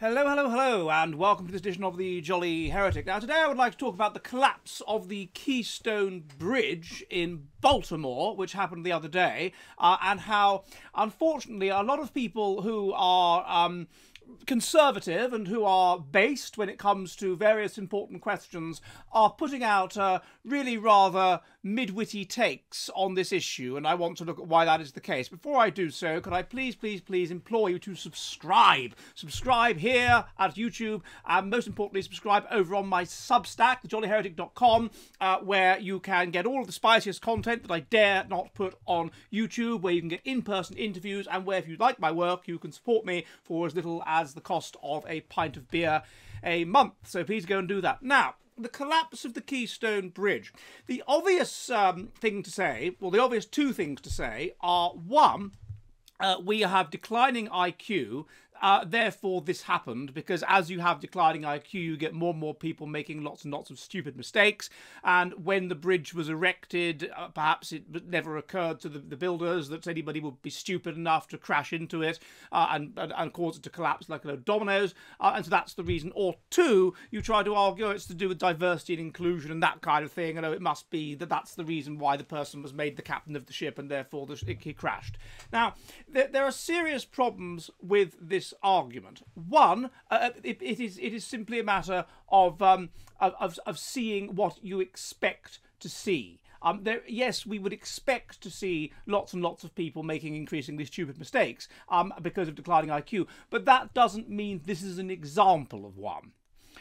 Hello, hello, hello, and welcome to this edition of the Jolly Heretic. Now, today I would like to talk about the collapse of the Keystone Bridge in Baltimore, which happened the other day, uh, and how, unfortunately, a lot of people who are um, conservative and who are based when it comes to various important questions are putting out uh, really rather mid-witty takes on this issue, and I want to look at why that is the case. Before I do so, could I please, please, please implore you to subscribe. Subscribe here at YouTube, and most importantly, subscribe over on my Substack, thejollyheretic.com, uh, where you can get all of the spiciest content that I dare not put on YouTube, where you can get in-person interviews, and where if you like my work, you can support me for as little as the cost of a pint of beer a month. So please go and do that. Now, the collapse of the Keystone Bridge. The obvious um, thing to say, well, the obvious two things to say are one, uh, we have declining IQ uh, therefore, this happened because as you have declining IQ, you get more and more people making lots and lots of stupid mistakes. And when the bridge was erected, uh, perhaps it never occurred to the, the, builders that anybody would be stupid enough to crash into it uh, and, and, and, cause it to collapse like a load of dominoes. Uh, and so that's the reason. Or two, you try to argue it's to do with diversity and inclusion and that kind of thing. And oh, it must be that that's the reason why the person was made the captain of the ship and therefore the, it, it crashed. Now, there, there are serious problems with this argument. One, uh, uh, it, it is it is simply a matter of, um, of of seeing what you expect to see. Um, there, yes, we would expect to see lots and lots of people making increasingly stupid mistakes um, because of declining IQ, but that doesn't mean this is an example of one.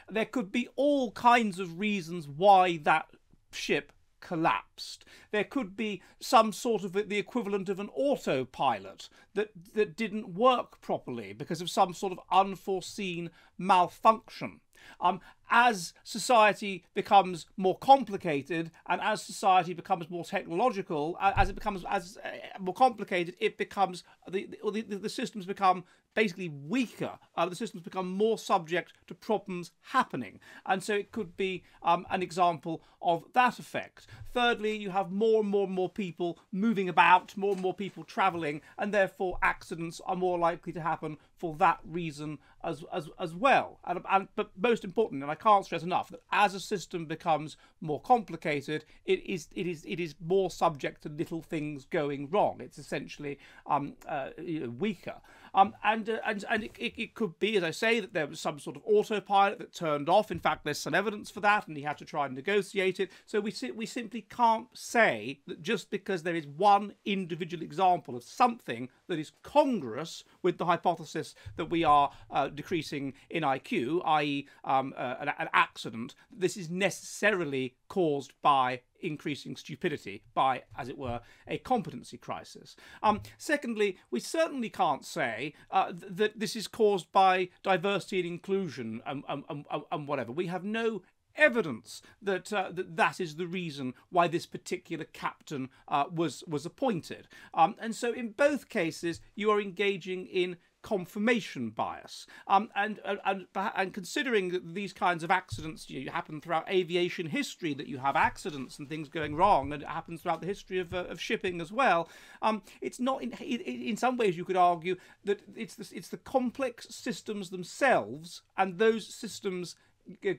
There could be all kinds of reasons why that ship collapsed. There could be some sort of the equivalent of an autopilot that, that didn't work properly because of some sort of unforeseen malfunction. Um, as society becomes more complicated and as society becomes more technological, as it becomes as uh, more complicated, it becomes the, the, the systems become basically weaker. Uh, the systems become more subject to problems happening. And so it could be um, an example of that effect. Thirdly, you have more and more and more people moving about, more and more people travelling, and therefore accidents are more likely to happen for that reason as as, as well. And, and but most important, and I can't stress enough that as a system becomes more complicated, it is it is it is more subject to little things going wrong. It's essentially um, uh, weaker. Um, and uh, and and it, it, could be, as I say, that there was some sort of autopilot that turned off. In fact, there's some evidence for that, and he had to try and negotiate it. So we we simply can't say that just because there is one individual example of something that is congruous with the hypothesis that we are uh, decreasing in IQ, i.e., um, uh, an, an accident, this is necessarily caused by increasing stupidity by, as it were, a competency crisis. Um, secondly, we certainly can't say uh, th that this is caused by diversity and inclusion and, and, and, and whatever. We have no evidence that, uh, that that is the reason why this particular captain uh, was was appointed. Um, and so, in both cases, you are engaging in confirmation bias. Um, and, and, and considering these kinds of accidents you know, happen throughout aviation history, that you have accidents and things going wrong, and it happens throughout the history of, uh, of shipping as well. Um, it's not in, in some ways you could argue that it's the, it's the complex systems themselves and those systems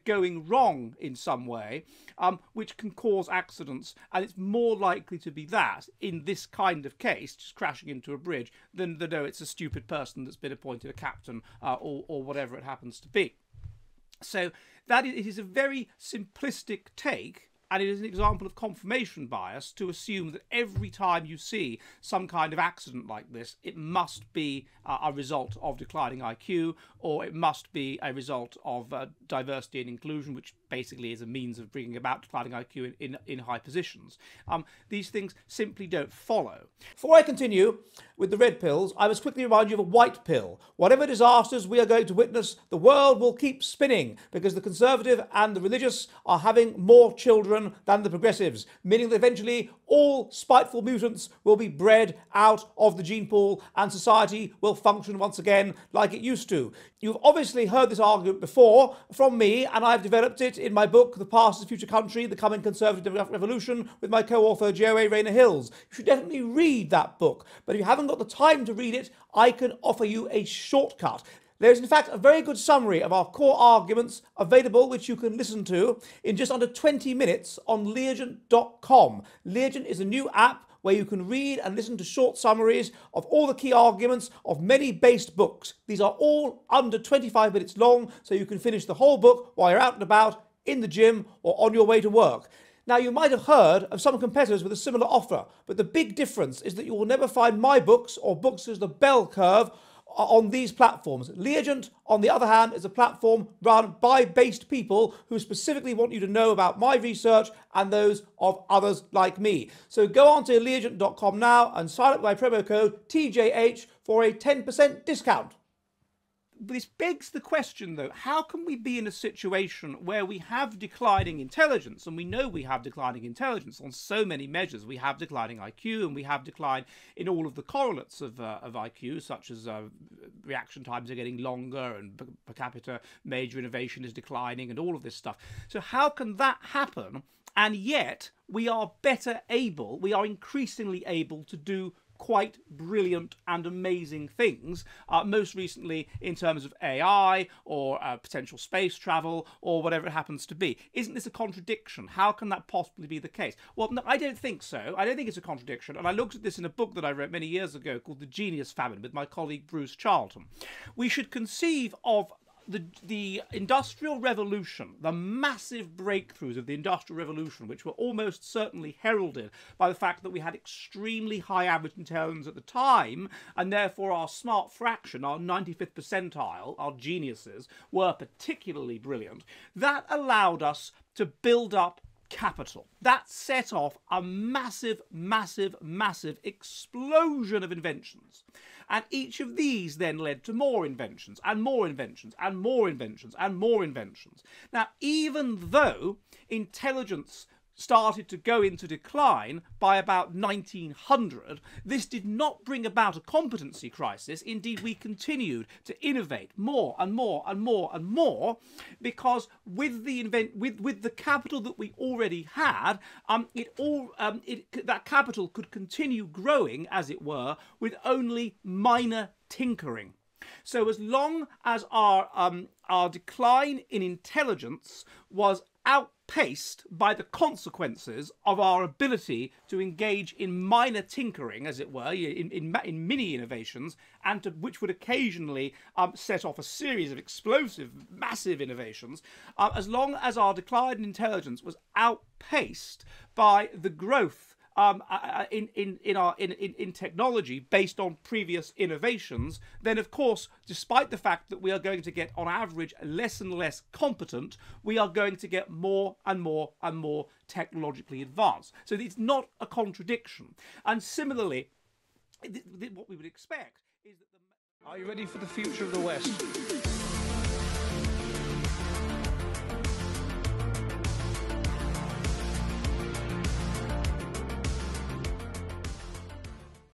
going wrong in some way, um, which can cause accidents. And it's more likely to be that in this kind of case, just crashing into a bridge, than that, no, it's a stupid person that's been appointed a captain uh, or, or whatever it happens to be. So that is, it is a very simplistic take and it is an example of confirmation bias to assume that every time you see some kind of accident like this, it must be uh, a result of declining IQ or it must be a result of uh, diversity and inclusion, which basically is a means of bringing about declining IQ in, in, in high positions. Um, these things simply don't follow. Before I continue with the red pills, I must quickly remind you of a white pill. Whatever disasters we are going to witness, the world will keep spinning because the conservative and the religious are having more children than the progressives, meaning that eventually all spiteful mutants will be bred out of the gene pool and society will function once again like it used to. You've obviously heard this argument before from me, and I've developed it in my book, The Past is Future Country, The Coming Conservative Revolution, with my co-author, J.O.A. Rayner-Hilles. You should definitely read that book, but if you haven't got the time to read it, I can offer you a shortcut. There is, in fact, a very good summary of our core arguments available, which you can listen to in just under 20 minutes on Leargent.com. Leargent is a new app where you can read and listen to short summaries of all the key arguments of many based books. These are all under 25 minutes long, so you can finish the whole book while you're out and about, in the gym, or on your way to work. Now, you might have heard of some competitors with a similar offer, but the big difference is that you will never find my books or books as the bell curve on these platforms. Leargent, on the other hand, is a platform run by based people who specifically want you to know about my research and those of others like me. So go on to leargent.com now and sign up with my promo code TJH for a 10% discount this begs the question, though, how can we be in a situation where we have declining intelligence, and we know we have declining intelligence on so many measures? We have declining IQ, and we have decline in all of the correlates of, uh, of IQ, such as uh, reaction times are getting longer, and per capita major innovation is declining, and all of this stuff. So, how can that happen? And yet, we are better able, we are increasingly able to do quite brilliant and amazing things, uh, most recently in terms of AI or uh, potential space travel or whatever it happens to be. Isn't this a contradiction? How can that possibly be the case? Well, no, I don't think so. I don't think it's a contradiction. And I looked at this in a book that I wrote many years ago called The Genius Famine with my colleague Bruce Charlton. We should conceive of the, the Industrial Revolution, the massive breakthroughs of the Industrial Revolution, which were almost certainly heralded by the fact that we had extremely high average intelligence at the time, and therefore our smart fraction, our 95th percentile, our geniuses, were particularly brilliant, that allowed us to build up capital. That set off a massive, massive, massive explosion of inventions. And each of these then led to more inventions and more inventions and more inventions and more inventions. Now, even though intelligence started to go into decline by about 1900, this did not bring about a competency crisis. Indeed, we continued to innovate more and more and more and more because with the invent with with the capital that we already had, um, it all um, it that capital could continue growing as it were with only minor tinkering. So as long as our um, our decline in intelligence was out outpaced by the consequences of our ability to engage in minor tinkering, as it were, in, in, in mini innovations, and to, which would occasionally um, set off a series of explosive, massive innovations, uh, as long as our decline in intelligence was outpaced by the growth um, in, in, in, our, in, in, in technology based on previous innovations, then of course, despite the fact that we are going to get on average less and less competent, we are going to get more and more and more technologically advanced. So it's not a contradiction. And similarly, what we would expect is that the... Are you ready for the future of the West?